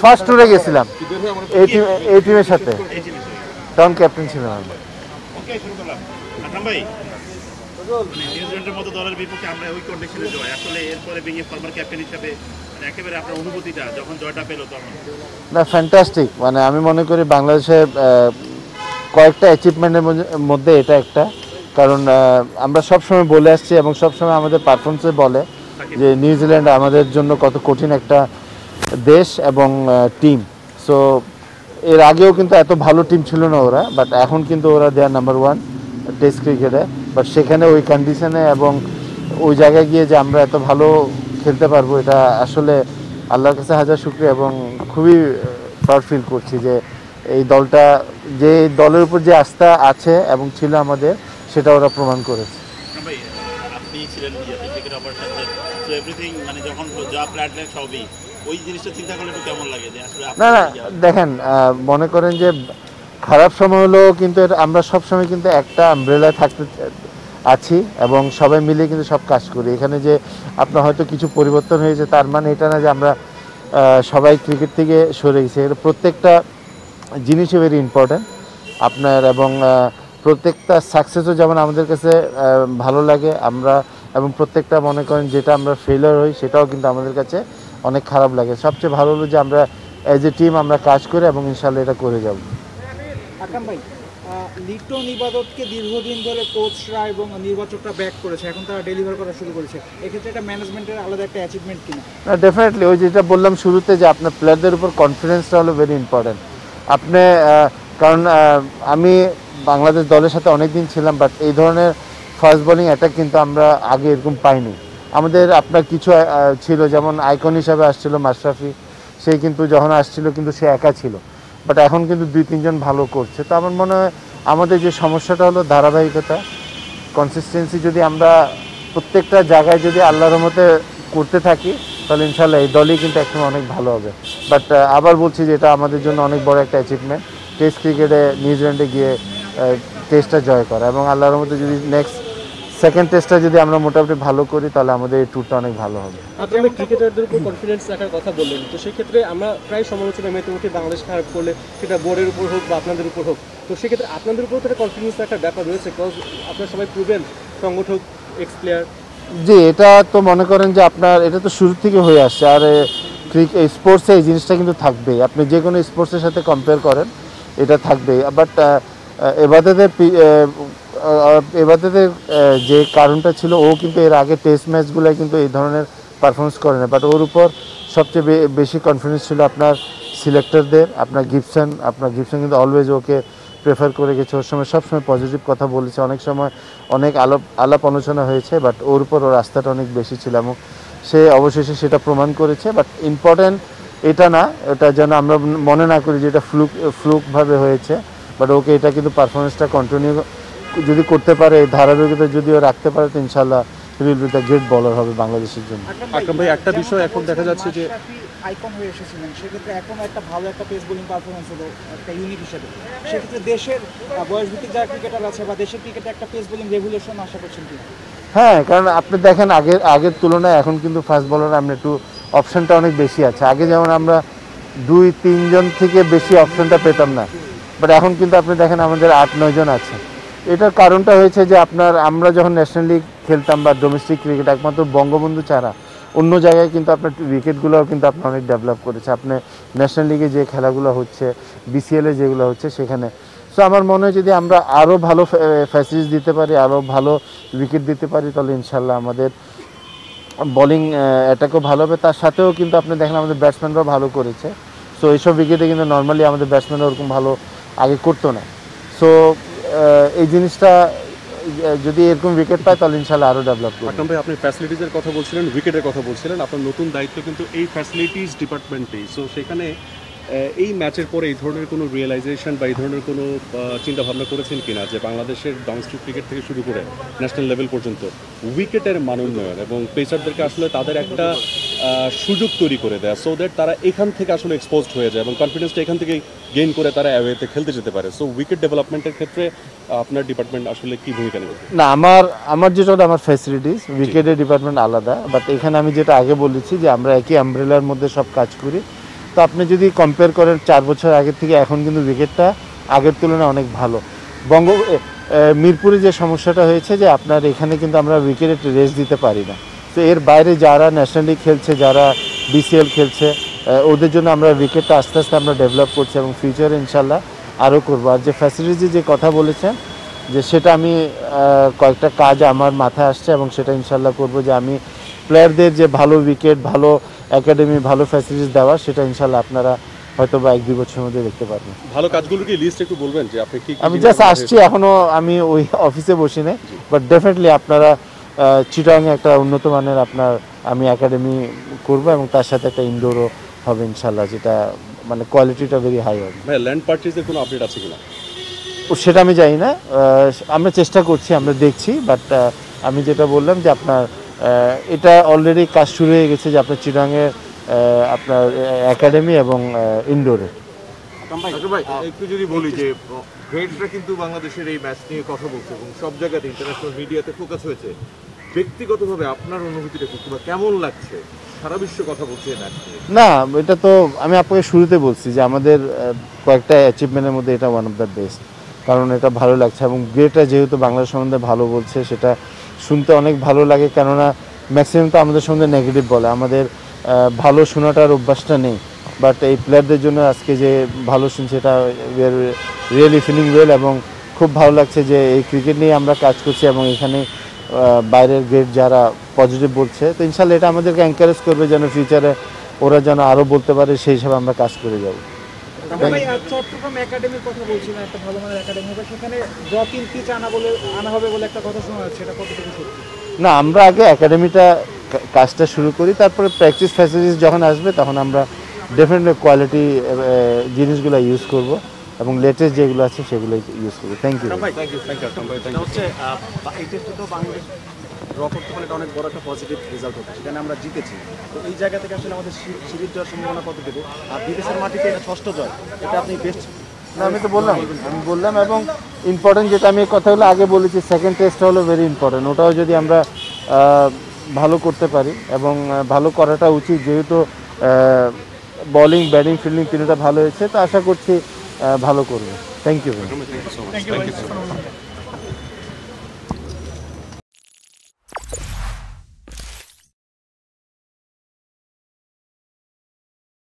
First ট্যুরে গেছিলাম। এই টিম এই টিমের সাথে। তখন ক্যাপ্টেন ছিলাম আমি ওকে শুরু করলাম। আকরাম ভাই নিউজিল্যান্ডের মতো দলের বিপক্ষে আমরা ওই কন্ডিশনে জয়। আসলে এরপরে বিং ফর্মার ক্যাপ্টেন হিসাবে একেবারে আপনার অনুভূতিটা যখন জয়টা পেল তখন। না ফ্যান্টাস্টিক মানে আমি মনে করি বাংলাদেশের আহ, কয়েকটা অ্যাচিভমেন্টের মধ্যে এটা একটা। কারণ আমরা সবসময় বলে আসছি এবং সবসময় আমাদের পারফরমেন্সে বলে যে নিউজিল্যান্ড আমাদের জন্য কত কঠিন একটা দেশ এবং টিম সো এর আগেও কিন্তু এত ভালো টিম ছিল না ওরা বাট এখন কিন্তু ওরা দেয়ার নাম্বার ওয়ান টেস্ট ক্রিকেটে বাট সেখানে ওই কন্ডিশনে এবং ওই জায়গায় গিয়ে যে আমরা এত ভালো খেলতে পারব, এটা আসলে আল্লাহর কাছে হাজার শুক্রিয়া এবং খুবই প্রাউড ফিল করছি যে এই দলটা, যে দলের উপর যে আস্থা আছে এবং ছিল আমাদের, সেটা ওরা প্রমাণ করেছে। ছিলেন ইয়েতে ক্রিকেট অপারেশন সো এভরিথিং যখন যা প্ল্যাটলেট সবই ওই জিনিসটা চিন্তা করলে একটু কেমন লাগে যে আসলে না না দেখেন মনে করেন যে খারাপ সময় হলেও কিন্তু এটা- আমরা সব সময় কিন্তু একটা আমব্রেলায় থাকতে আছি এবং সবাই মিলে কিন্তু সব কাজ করি। এখানে যে আপনার হয়তো কিছু পরিবর্তন হয়েছে তার মানে এটা না যে আমরা সবাই ক্রিকেট থেকে সরে গেছি। এটা প্রত্যেকটা জিনিসই ভেরি ইম্পর্ট্যান্ট আপনার এবং প্রত্যেকটা সাকসেসও যেমন আমাদের কাছে ভালো লাগে আমরা এবং প্রত্যেকটা মনে করেন যেটা আমরা ফেলার হই সেটাও কিন্তু আমাদের কাছে অনেক খারাপ লাগে। সবচেয়ে ভালো হলো যে আমরা অ্যাজ এ টিম আমরা কাজ করে এবং ইনশাল্লাহ এটা করে যাব। আকরাম ভাই লিটন ইবাদতকে দীর্ঘদিন ধরে কোচরা এবং নির্বাচকরা ব্যাক করেছে। এখন তারা ডেলিভার করা শুরু করেছে। এক্ষেত্রে এটা ম্যানেজমেন্টের আলাদা একটা অ্যাচিভমেন্ট কিনা? না ডেফিনেটলি ওই যেটা বললাম শুরুতে যে আপনার প্লেয়ারদের উপর কনফিডেন্সটা হলো ভেরি ইম্পর্ট্যান্ট আপনি কারণ আমি বাংলাদেশ দলের সাথে অনেক দিন ছিলাম বাট এই ধরনের ফাস্ট বোলিং অ্যাটাক কিন্তু আমরা আগে এরকম পাইনি। আমাদের আপনার কিছু ছিল, যেমন আইকন হিসাবে আসছিল মাশরাফি সে কিন্তু যখন আসছিল কিন্তু সে একা ছিল। বাট এখন কিন্তু দুই, তিনজন ভালো করছে। তো আমার মনে হয় আমাদের যে সমস্যাটা হলো ধারাবাহিকতা কনসিস্টেন্সি যদি আমরা প্রত্যেকটা জায়গায় যদি আল্লাহর মতে করতে থাকি, তাহলে ইনশাল্লাহ এই দলই কিন্তু একসময় অনেক ভালো হবে। বাট আবার বলছি যে এটা আমাদের জন্য অনেক বড় একটা অ্যাচিভমেন্ট টেস্ট ক্রিকেটে নিউজিল্যান্ডে গিয়ে টেস্টটা জয় করা। এবং আল্লাহর মতে যদি নেক্সট সেকেন্ড টেস্টটা যদি আমরা মোটামুটি ভালো করি তাহলে আমাদের এই ট্যুরটা অনেক ভালো হবে। আপনি ক্রিকেটারদের উপর কনফিডেন্স রাখার কথা বললেন। তো সেক্ষেত্রে আমরা প্রায় সমালোচনা মেতে উঠি বাংলাদেশ খারাপ করলে সেটা বোর্ডের উপর হোক বা আপনাদের উপর হোক। তো সেক্ষেত্রে আপনাদের উপর তো একটা কনফিডেন্স রাখার ব্যাপার রয়েছে বিকজ আপনারা সবাই প্রুভেন সংগঠক এক্স প্লেয়ার জি এটা তো মনে করেন যে আপনার এটা তো শুরু থেকে হয়ে আসছে। আর ক্রিকেট স্পোর্টসে এই জিনিসটা কিন্তু থাকবেই। আপনি যে কোনো স্পোর্টসের সাথে কম্পেয়ার করেন এটা থাকবেই। বাট এবাদেদের এবাদেদের যে কারণটা ছিল, ও কিন্তু এর আগে টেস্ট ম্যাচগুলো কিন্তু এই ধরনের পারফরমেন্স করে না বাট ওর উপর সবচেয়ে বেশি কনফিডেন্স ছিল আপনার সিলেক্টরদের আপনার গিপসন আপনার গিপসন কিন্তু অলওয়েজ ওকে প্রেফার করে গেছে। ওর সময় সবসময় পজিটিভ কথা বলেছে। অনেক সময় অনেক আলাপ আলাপ আলোচনা হয়েছে বাট ওর উপর ওর আস্থাটা অনেক বেশি ছিল এবং সে অবশেষে সেটা প্রমাণ করেছে। বাট ইম্পর্ট্যান্ট এটা না, এটা যেন আমরা মনে না করি যে এটা ফ্লুক ফ্লুকভাবে হয়েছে। বাট ওকে এটা কিন্তু পারফরমেন্সটা কন্টিনিউ যদি করতে পারে ধারাবাহিকতা যদিও রাখতে পারে তো ইনশাল্লাহ উইল বি দ্য গ্রেট বলার হবে বাংলাদেশের জন্য। আকরাম ভাই, একটা বিষয় এখন দেখা যাচ্ছে যে- আইকন হয়ে এসেছিলেন সেক্ষেত্রে এখন একটা ভালো একটা পেস বোলিং পারফরমেন্স হলো একটা ইউনিট হিসেবে। সেক্ষেত্রে দেশের বয়সভিত্তিক যারা ক্রিকেটার আছে বা দেশের ক্রিকেটে একটা পেস বোলিং রেগুলেশন আশা করছেন কিনা? হ্যাঁ কারণ আপনি দেখেন আগের আগের তুলনায় এখন কিন্তু ফাস্ট বলার আমরা একটু অপশনটা অনেক বেশি আছে। আগে যেমন আমরা দুই তিনজন থেকে বেশি অপশনটা পেতাম না বাট এখন কিন্তু আপনি দেখেন আমাদের আট নয়জন আছে। এটার কারণটা হয়েছে যে আপনার, আমরা যখন ন্যাশনাল লিগ খেলতাম বা ডোমেস্টিক ক্রিকেট একমাত্র বঙ্গবন্ধু ছাড়া অন্য জায়গায় কিন্তু আপনার উইকেটগুলোও কিন্তু আপনার অনেক ডেভেলপ করেছে। আপনি ন্যাশনাল লিগে যে খেলাগুলো হচ্ছে বিসিএলে যেগুলো হচ্ছে সেখানে। সো আমার মনে হয় যদি আমরা আরও ভালো ফ্যাসিলিটিস দিতে পারি আরও ভালো উইকেট দিতে পারি, তাহলে ইনশাল্লাহ আমাদের বোলিং অ্যাটাকও ভালো হবে। তার সাথেও কিন্তু আপনি দেখেন আমাদের ব্যাটসম্যানরাও ভালো করেছে। সো এইসব উইকেটে কিন্তু নর্মালি আমাদের ব্যাটসম্যানরা ওরকম ভালো আগে করতো না। সো এই জিনিসটা যদি এরকম উইকেট পায়, তাহলে ইনশাল্লাহ আরও ডেভেলপ করবে। আকরাম ভাই, আপনি ফ্যাসিলিটিজের কথা বলছিলেন উইকেটের কথা বলছিলেন। আপনার নতুন দায়িত্ব কিন্তু এই ফ্যাসিলিটিস ডিপার্টমেন্টেই সো সেখানে এই ম্যাচের পরে এই ধরনের কোনো রিয়েলাইজেশন বা এই ধরনের কোনো চিন্তা ভাবনা করেছেন কিনা যে বাংলাদেশের ডোমেস্টিক ক্রিকেট থেকে শুরু করে ন্যাশনাল লেভেল পর্যন্ত উইকেটের মান উন্নয়ন এবং পেসারদেরকে আসলে তাদের একটা সুযোগ তৈরি করে দেয় সো দ্যাট তারা এখান থেকে আসলে এক্সপোজড হয়ে যায় এবং কনফিডেন্সটা এখান থেকে গেইন করে তারা অ্যাওয়েতে খেলতে যেতে পারে। সো উইকেট ডেভেলপমেন্টের ক্ষেত্রে আপনার ডিপার্টমেন্ট আসলে কি ভূমিকা নেবে না আমার আমার যেটা আমার ফ্যাসিলিটিস উইকেটের ডিপার্টমেন্ট আলাদা বাট এখানে আমি যেটা আগে বলেছি যে আমরা একই আমব্রেলার মধ্যে সব কাজ করি। তো আপনি যদি কম্পেয়ার করেন চার বছর আগের থেকে, এখন কিন্তু উইকেটটা আগের তুলনায় অনেক ভালো। বঙ্গ মিরপুরে যে সমস্যাটা হয়েছে যে আপনার এখানে কিন্তু আমরা উইকেটে রেস দিতে পারি না। তো এর বাইরে যারা ন্যাশনাল লিগ খেলছে, যারা বিসিএল খেলছে ওদের জন্য আমরা উইকেটটা আস্তে আস্তে আমরা ডেভেলপ করছি এবং ফিউচারে ইনশাল্লাহ আরও করব। আর যে ফ্যাসিলিটি যে কথা বলেছেন, যে সেটা আমি কয়েকটা কাজ আমার মাথায় আসছে এবং সেটা ইনশাল্লাহ করব যে আমি প্লেয়ারদের যে ভালো উইকেট ভালো একাডেমি ভালো ফ্যাসিলিটিস দেওয়া সেটা ইনশাল্লাহ আপনারা হয়তো বা এক দুই বছরের মধ্যে দেখতে পারবেন। ভালো কাজগুলো কি লিস্ট একটু বলবেন যে আপনি কি আমি জাস্ট আসছি এখনও আমি ওই অফিসে বসি নাই বাট ডেফিনেটলি আপনারা চিটাংয়ে একটা উন্নত মানের আপনার আমি একাডেমি করব এবং তার সাথে একটা ইনডোরও হবে ইনশাল্লাহ যেটা মানে কোয়ালিটিটা ভেরি হাই হবে। ভাই ল্যান্ড পারচেজের কোনো আপডেট আছে কিনা? ও সেটা আমি জানি না আমরা চেষ্টা করছি আমরা দেখছি বাট আমি যেটা বললাম যে আপনার এটা অলরেডি কাজ শুরু হয়ে গেছে যে আপনার আহ, আপনার একাডেমি এবং ইনডোরে একটু যদি বলি যে গ্রেডরা কিন্তু বাংলাদেশের এই ম্যাচ নিয়ে কথা বলছে এবং সব জায়গাতে ইন্টারন্যাশনাল মিডিয়াতে ফোকাস হয়েছে। ব্যক্তিগতভাবে আপনার অনুভূতিটা কি? কিংবা কেমন লাগছে? সারা বিশ্ব কথা বলছে না এটা তো আমি আপনাকে শুরুতে বলছি যে আমাদের কয়েকটা অ্যাচিভমেন্টের মধ্যে এটা ওয়ান অফ দ্য বেস্ট কারণ এটা ভালো লাগছে এবং গ্রেটা যেহেতু বাংলা সম্বন্ধে ভালো বলছে সেটা শুনতে অনেক ভালো লাগে, কেননা ম্যাক্সিমাম তো আমাদের সঙ্গে নেগেটিভ বলে। আমাদের ভালো শোনাটার অভ্যাসটা নেই। বাট এই প্লেয়ারদের জন্য আজকে যে ভালো শুনছে এটা রিয়েলি ফিলিং ওয়েল এবং খুব ভালো লাগছে যে এই ক্রিকেট নিয়ে আমরা কাজ করছি এবং এখানে বাইরের গ্রেড যারা পজিটিভ বলছে, তো ইনশাল্লাহ এটা আমাদেরকে এনকারেজ করবে যেন ফিউচারে ওরা যেন আরও বলতে পারে, সেই হিসাবে আমরা কাজ করে যাব। চট্টগ্রাম একাডেমির কথা বলছিলেন একটা ভালো মানের একাডেমি হবে সেখানে ড্রপ পিচ আনা বলে আনা হবে বলে একটা কথা শোনা যাচ্ছে এটা কতটুকু সত্যি? না আমরা আগে একাডেমিটা কাজটা শুরু করি তারপরে প্র্যাকটিস ফ্যাসিলিটিস যখন আসবে তখন আমরা ডেফিনেটলি কোয়ালিটি জিনিসগুলো ইউজ করব এবং লেটেস্ট যেগুলো আছে সেগুলো ইউজ করব। Thank you thank you thank you হচ্ছে ড্র করতে পারলে এটা অনেক বড় একটা পজিটিভ রেজাল্ট হতো সেখানে আমরা জিতেছি। তো এই জায়গা থেকে আসলে আমাদের সিরিজ জয়ের সম্ভাবনা কতটুকু? আর বিদেশের মাটিতে এটা ষষ্ঠ জয় এটা আপনি বেস্ট না আমি তো বললাম আমি বললাম এবং ইম্পর্টেন্ট যেটা আমি এই কথাগুলো আগে বলেছি সেকেন্ড টেস্টটা হলো ভেরি ইম্পর্টেন্ট ওটাও যদি আমরা ভালো করতে পারি এবং ভালো করাটা উচিত যেহেতু বলিং ব্যাটিং ফিল্ডিং তিনটা ভালো হয়েছে তো আশা করছি ভালো করবে। Thank you thank you so much thank you